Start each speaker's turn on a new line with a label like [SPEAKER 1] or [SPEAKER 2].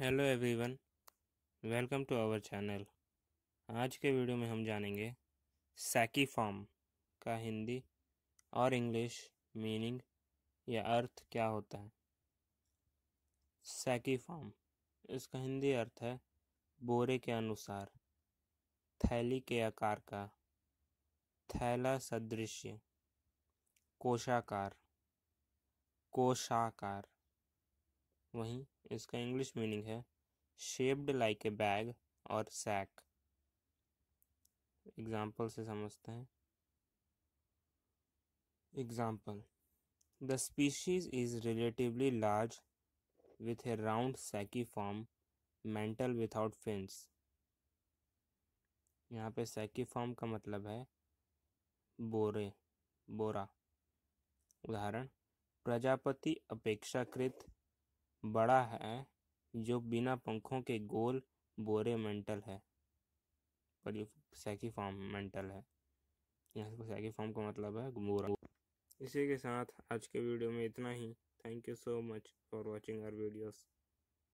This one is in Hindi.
[SPEAKER 1] Hello everyone welcome to our channel आज के वीडियो में हम जानेंगे सैकी फॉर्म का हिंदी और इंग्लिश मीनिंग या अर्थ क्या होता है। सैकी फॉर्म इसका हिंदी अर्थ है बोरे के अनुसार, थैली के आकार का, थैला सदृश्य कोशाकार कोशाकार वहीं इसका इंग्लिश मीनिंग है शेप्ड लाइक ए बैग और सैक एग्ज़ाम्पल से समझते हैं। Example the species is relatively large with a round saccate form mantle without fins यहाँ पे सैकी फॉर्म का मतलब है बोरे, बोरा। उदाहरण, प्रजापति अपेक्षाकृत बड़ा है, जो बिना पंखों के गोल, बोरे मेंटल है। पर ये सैकी फॉर्म मेंटल है। यहाँ पर सैकी फॉर्म का मतलब है बोरा। इसी के साथ आज के वीडियो में इतना ही। Thank you so much for watching our videos